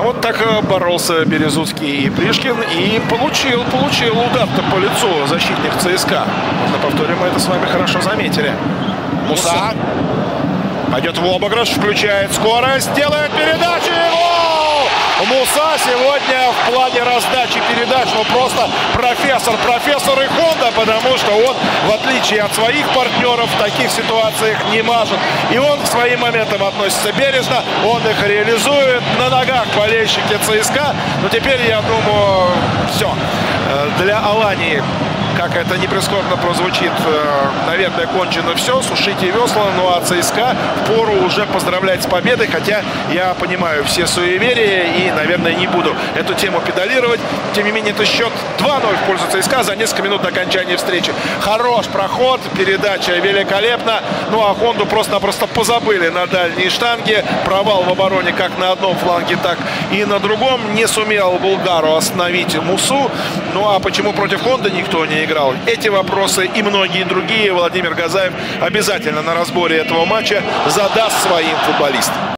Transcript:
Ну вот так э, боролся Березутский и Пришкин. И получил, получил удар-то по лицу защитник ЦСКА. На повторе мы это с вами хорошо заметили. Муса. Пойдет в обыгрыш, включает скорость, делает передачу и гол! Муса сегодня в раздачи передач, ну просто профессор, профессор и Хонда, потому что он, в отличие от своих партнеров, в таких ситуациях не мажет. И он к своим моментам относится бережно, он их реализует на ногах болельщики ЦСКА. Но теперь, я думаю, все. Э, для Алании как это не прискорбно прозвучит, э, наверное, кончено все. Сушите весла, ну а ЦСКА пору уже поздравлять с победой, хотя я понимаю все суеверия и, наверное, не буду эту тему педалировать. Тем не менее, это счет 2-0 в пользу ЦСКА за несколько минут до окончания встречи. Хорош проход, передача великолепна. Ну а Хонду просто-напросто позабыли на дальней штанге. Провал в обороне как на одном фланге, так и на другом. Не сумел Булгару остановить Мусу. Ну а почему против Хонда никто не играл? Эти вопросы и многие другие Владимир Газаев обязательно на разборе этого матча задаст своим футболистам.